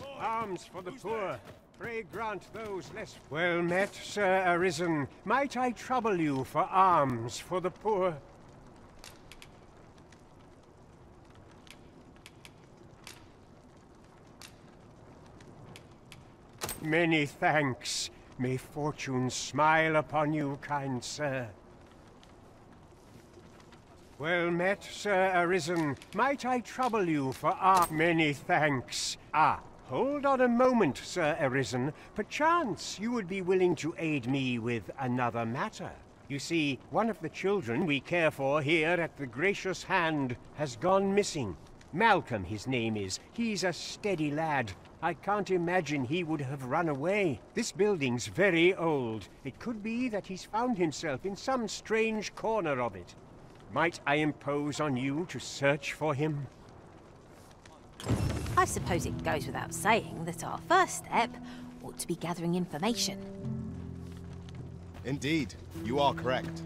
Alms, alms for the poor. Pray grant those less well met, Sir Arisen. Might I trouble you for alms for the poor? Many thanks. May fortune smile upon you, kind sir. Well met, Sir Arisen. Might I trouble you for ah many thanks. Ah, hold on a moment, Sir Arisen. Perchance you would be willing to aid me with another matter. You see, one of the children we care for here at the Gracious Hand has gone missing. Malcolm, his name is. He's a steady lad. I can't imagine he would have run away. This building's very old. It could be that he's found himself in some strange corner of it. Might I impose on you to search for him? I suppose it goes without saying that our first step ought to be gathering information. Indeed, you are correct.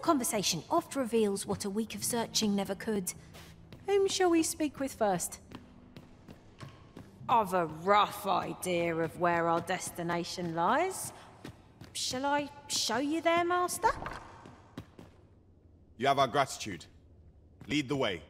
Simple conversation oft reveals what a week of searching never could. Whom shall we speak with first? I've a rough idea of where our destination lies. Shall I show you there, Master? You have our gratitude. Lead the way.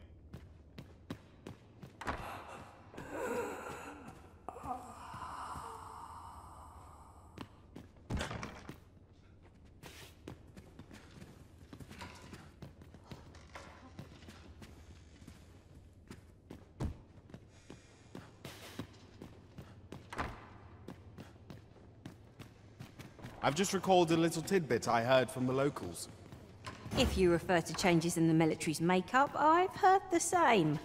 I've just recalled a little tidbit I heard from the locals. If you refer to changes in the military's makeup, I've heard the same.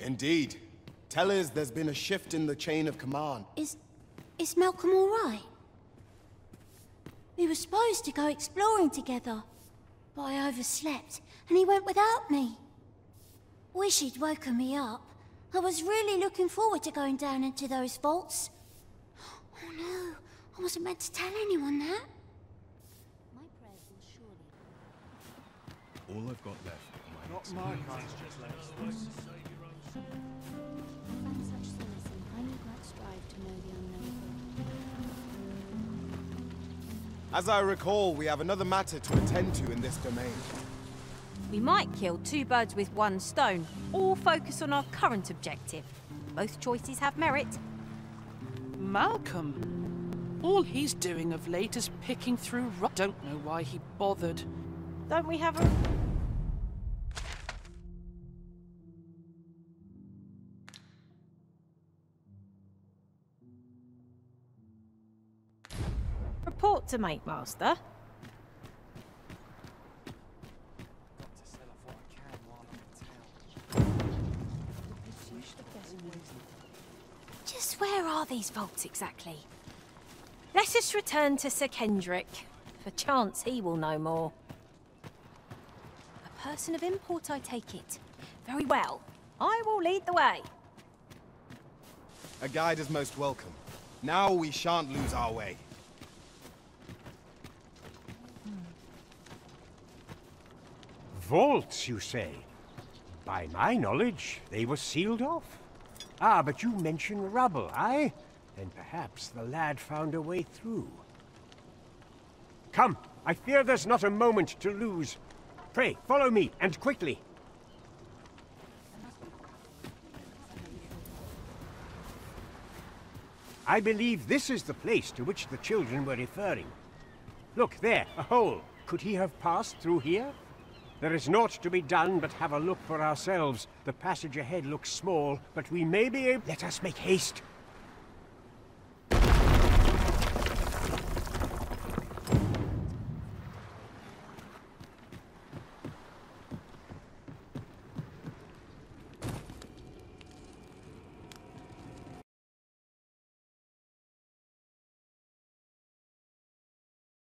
Indeed. Tell us there's been a shift in the chain of command. Is... is Malcolm all right? We were supposed to go exploring together, but I overslept, and he went without me. Wish he'd woken me up. I was really looking forward to going down into those vaults. Oh no, I wasn't meant to tell anyone that. My prayers will surely All I've got left are my Not my kind. find such solace in I need not strive to know the unknowable. As I recall, we have another matter to attend to in this domain. We might kill two birds with one stone, or focus on our current objective. Both choices have merit. Malcolm. All he's doing of late is picking through ro- Don't know why he bothered. Don't we have a... Report to make, Master. Just where are these vaults exactly? Let us return to Sir Kendrick. For chance he will know more. A person of import, I take it. Very well. I will lead the way. A guide is most welcome. Now we shan't lose our way. Vaults, you say? By my knowledge, they were sealed off. Ah, but you mention rubble, aye? Then perhaps the lad found a way through. Come, I fear there's not a moment to lose. Pray, follow me, and quickly. I believe this is the place to which the children were referring. Look, there, a hole. Could he have passed through here? There is naught to be done but have a look for ourselves. The passage ahead looks small, but we may be able... Let us make haste.